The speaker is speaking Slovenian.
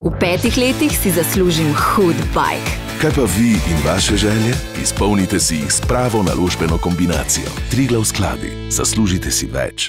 V petih letih si zaslužim hud bajk. Kaj pa vi in vaše želje? Izpolnite si jih s pravo naložbeno kombinacijo. Triglav skladi. Zaslužite si več.